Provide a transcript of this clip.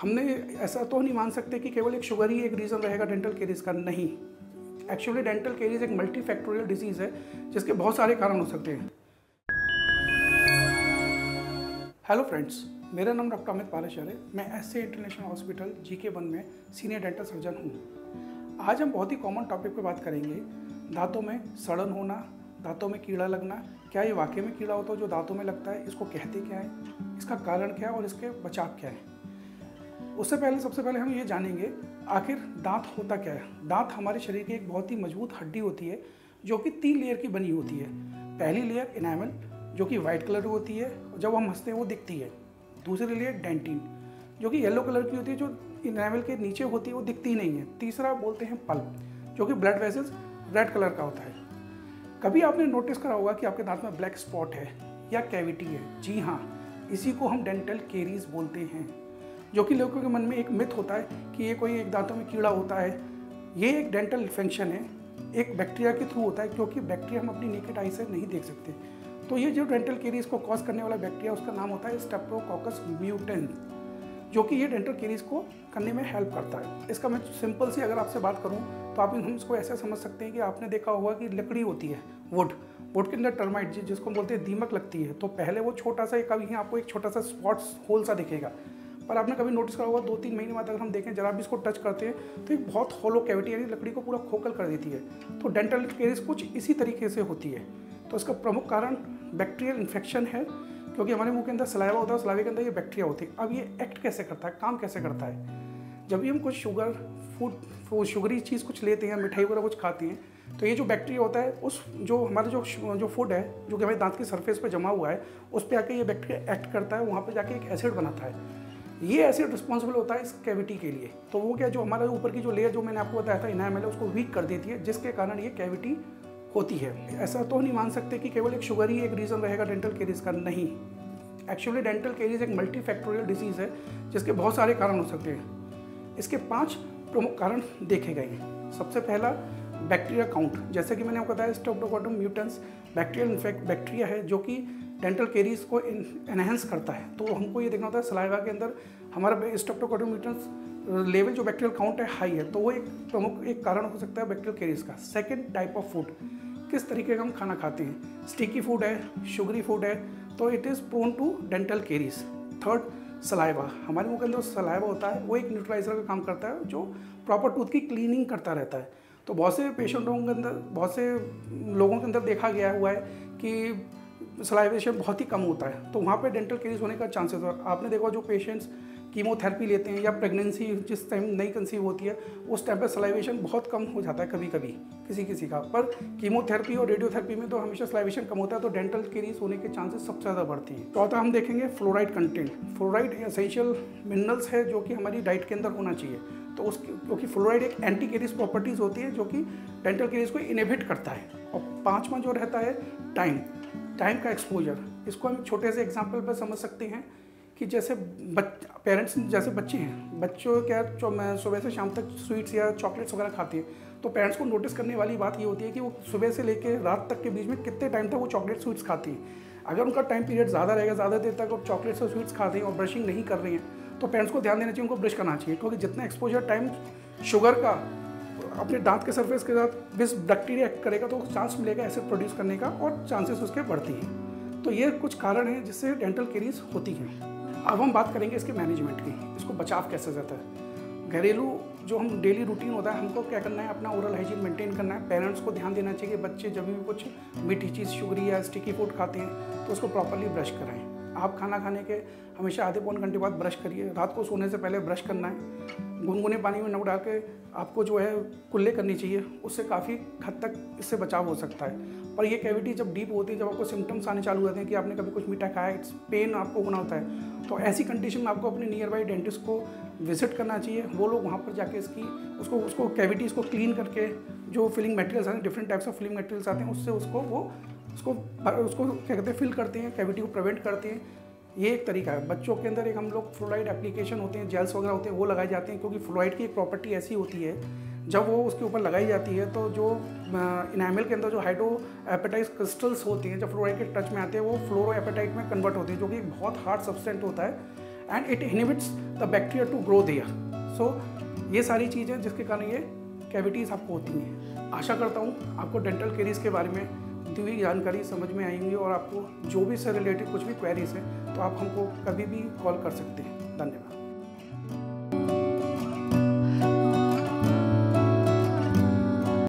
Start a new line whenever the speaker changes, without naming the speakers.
हमने ऐसा तो नहीं मान सकते कि केवल एक शुगर ही एक रीज़न रहेगा डेंटल केरीज का? नहीं. एक्चुअली डेंटल केरीज एक मल्टी फैक्टोरियल डिज़ीज़ है, जिसके बहुत सारे कारण हो सकते हैं. हेलो फ्रेंड्स मेरा नाम डॉक्टर अमित पालेश्वर है. मैं एस इंटरनेशनल हॉस्पिटल जी के वन में सीनियर डेंटल सर्जन हूँ. आज हम बहुत ही कॉमन टॉपिक पर बात करेंगे. दांतों में सड़न होना, दांतों में कीड़ा लगना. क्या ये वाकई में कीड़ा होता है जो दांतों में लगता है? इसको कहते क्या है? इसका कारण क्या है और इसके बचाव क्या है? उससे पहले, सबसे पहले हम ये जानेंगे, आखिर दांत होता क्या है? दांत हमारे शरीर की एक बहुत ही मज़बूत हड्डी होती है, जो कि तीन लेयर की बनी होती है। पहली लेयर इनामल जो कि वाइट कलर की होती है जब हम हँसते हैं, वो दिखती है। दूसरी लेयर डेंटिन जो कि येलो कलर की होती है, जो इनामल के नीचे होती है, वो दिखती नहीं है। तीसरा बोलते हैं पल्प, जो कि ब्लड वेसल्स रेड कलर का होता है। कभी आपने नोटिस करा होगा कि आपके दांत में ब्लैक स्पॉट है, या कैविटी है? जी हाँ इसी को हम डेंटल केरीज बोलते हैं। जो कि लोगों के मन में एक मिथ होता है कि ये कोई एक दांतों में कीड़ा होता है। ये एक डेंटल इन्फेक्शन है, एक बैक्टीरिया के थ्रू होता है क्योंकि बैक्टीरिया हम अपनी नेकेड आई से नहीं देख सकते। तो ये जो डेंटल केरीज को कॉज करने वाला बैक्टीरिया उसका नाम होता है स्टेप्टोकॉकस म्यूटेंस जो कि ये डेंटल केरीज को करने में हेल्प करता है। इसका मैं सिंपल सी अगर आपसे बात करूँ तो आप हम इसको ऐसा समझ सकते हैं कि आपने देखा होगा कि लकड़ी होती है वुड वुड के अंदर टर्माइट जिसको हम बोलते हैं दीमक लगती है। तो पहले वो छोटा सा एक कभी आपको एक छोटा सा स्पॉट्स होल सा दिखेगा। पर आपने कभी नोटिस करा होगा दो तीन महीने बाद अगर हम देखें, जरा भी इसको टच करते हैं तो एक बहुत होलो कैविटी यानी लकड़ी को पूरा खोखल कर देती है। तो डेंटल केरीज कुछ इसी तरीके से होती है। तो इसका प्रमुख कारण बैक्टीरियल इन्फेक्शन है, क्योंकि हमारे मुँह के अंदर सलाइवा होता है सलाइवे के अंदर ये बैक्टीरिया होती है। अब ये एक्ट कैसे करता है, काम कैसे करता है? जब भी हम कुछ शुगर फ़ूड शुगरी चीज़ कुछ लेते हैं, मिठाई वगैरह कुछ खाते हैं तो ये जो बैक्टीरिया होता है, उस जो हमारे जो जो फ़ूड है, जो कि हमारे दांत की सरफेस पर जमा हुआ है, उस पर आके ये बैक्टीरिया एक्ट करता है, वहाँ पर जाके एक एसिड बनाता है। ये एसिड रिस्पॉन्सिबल होता है इस कैविटी के लिए। तो वो क्या, जो हमारा ऊपर की जो लेयर जो मैंने आपको बताया था इनामल है, उसको वीक कर देती है, जिसके कारण ये कैविटी होती है। ऐसा तो नहीं मान सकते कि केवल एक शुगर ही एक रीज़न रहेगा डेंटल केरीज का, नहीं। एक्चुअली डेंटल केरीज एक मल्टी फैक्टोरियल डिज़ीज़ है, जिसके बहुत सारे कारण हो सकते हैं। इसके पाँच प्रमुख कारण देखे गए हैं। सबसे पहला बैक्टीरिया काउंट जैसे कि मैंने आपको बताया streptococcus mutans bacterial infect bacteria है, जो कि डेंटल केरीज को इनहेंस करता है। तो हमको ये देखना होता है सलाइवा के अंदर हमारा स्टोप्टोकोटम लेवल जो बैक्टीरियल काउंट है हाई है तो वो एक प्रमुख एक कारण हो सकता है बैक्टीरियल केरीज का। सेकेंड टाइप ऑफ़ फ़ूड किस तरीके का हम खाना खाते हैं? स्टिकी फ़ूड है शुगरी फ़ूड है तो it is prone to dental caries third saliva हमारे मुँह के अंदर सलाइवा होता है, वो एक न्यूट्राइजर का काम करता है, जो प्रॉपर टूथ की क्लीनिंग करता रहता है। तो बहुत से पेशेंटों के अंदर, बहुत से लोगों के अंदर देखा गया हुआ है कि सलाइवेशन बहुत ही कम होता है। तो वहाँ पे डेंटल केरीज होने का चांसेस है। आपने देखा जो पेशेंट्स कीमोथेरेपी लेते हैं या प्रेगनेंसी जिस टाइम नई कंसीव होती है, उस टाइम पर सलाइवेशन बहुत कम हो जाता है कभी कभी किसी किसी का। पर कीमोथेरेपी और रेडियोथेरेपी में तो हमेशा सलाइवेशन कम होता है तो डेंटल केरीज होने के चांसेस सबसे ज़्यादा बढ़ती है। चौथा हम देखेंगे fluoride content fluoride essential minerals है जो कि हमारी डाइट के अंदर होना चाहिए। तो उस, क्योंकि फ्लोराइड एक एंटी केरीज प्रॉपर्टीज़ होती है, जो कि डेंटल केरीज को इनहिबिट करता है। और पाँचवा जो रहता है टाइम टाइम का एक्सपोजर इसको हम छोटे से एग्ज़ाम्पल पर समझ सकते हैं कि जैसे बच पेरेंट्स जैसे बच्चे हैं, बच्चों क्या सुबह से शाम तक स्वीट्स या चॉकलेट्स वगैरह खाते हैं तो पेरेंट्स को नोटिस करने वाली बात ये होती है कि वो सुबह से लेकर रात तक के बीच में कितने टाइम तक वो चॉकलेट स्वीट्स खाती हैं। अगर उनका टाइम पीरियड ज़्यादा रहेगा, ज़्यादा देर तक और चॉकलेट्स और स्वीट्स खाते हैं और ब्रशिंग नहीं कर रही हैं तो पेरेंट्स को ध्यान देना चाहिए, उनको ब्रश करना चाहिए, क्योंकि जितना एक्सपोजर टाइम शुगर का अपने दांत के सरफेस के साथ विस बैक्टीरिया एक्ट करेगा तो चांस मिलेगा एसिड प्रोड्यूस करने का और चांसेस उसके बढ़ती हैं। तो ये कुछ कारण हैं जिससे डेंटल केरीज होती हैं। अब हम बात करेंगे इसके मैनेजमेंट की, इसको बचाव कैसे जाता है। घरेलू जो हम डेली रूटीन होता है, हमको क्या करना है, अपना ओरल हाइजीन मेंटेन करना है। पेरेंट्स को ध्यान देना चाहिए कि बच्चे जब भी कुछ मीठी चीज़ शुगरी या स्टिकी फ़ूड खाते हैं तो उसको प्रॉपरली ब्रश कराएँ। आप खाना खाने के हमेशा आधे पौन घंटे बाद ब्रश करिए। रात को सोने से पहले ब्रश करना है। गुनगुने पानी में नमक डाल के आपको जो है कुल्ले करनी चाहिए। उससे काफ़ी हद तक इससे बचाव हो सकता है। पर ये कैविटी जब डीप होती है, जब आपको सिम्टम्स आने चालू होते हैं कि आपने कभी कुछ मीठा खाया इट्स पेन आपको होना होता है। तो ऐसी कंडीशन में आपको अपने नियर बाई डेंटिस्ट को विज़िट करना चाहिए। वो लोग वहाँ पर जाके इसकी, उसको उसको कैविटीज़ को क्लीन करके जो फिलिंग मटेरियल्स आते हैं different types of filling materials आते हैं, उससे उसको वो उसको उसको क्या कहते हैं फिल करते हैं कैविटी को प्रिवेंट करते हैं। ये एक तरीका है। बच्चों के अंदर एक हम लोग फ्लोराइड एप्लीकेशन होते हैं जेल्स वगैरह होते हैं, वो लगाए जाते हैं, क्योंकि फ्लोराइड की एक प्रॉपर्टी ऐसी होती है, जब वो उसके ऊपर लगाई जाती है तो जो इनामिल के अंदर जो हाइड्रो एपेटाइट क्रिस्टल्स होते हैं, जब फ्लोराइड के टच में आते हैं, वो फ्लोरो एपेटाइट में कन्वर्ट होते हैं, जो कि एक बहुत हार्ड सब्सटेंट होता है and it inhibits the bacteria to grow there so ये सारी चीज़ें जिसके कारण ये कैविटीज़ आपको होती हैं। आशा करता हूँ, आपको डेंटल केरीज के बारे में दी हुई जानकारी समझ में आएँगी और आपको जो भी से रिलेटेड कुछ भी क्वेरीज हैं तो आप हमको कभी भी कॉल कर सकते हैं। धन्यवाद।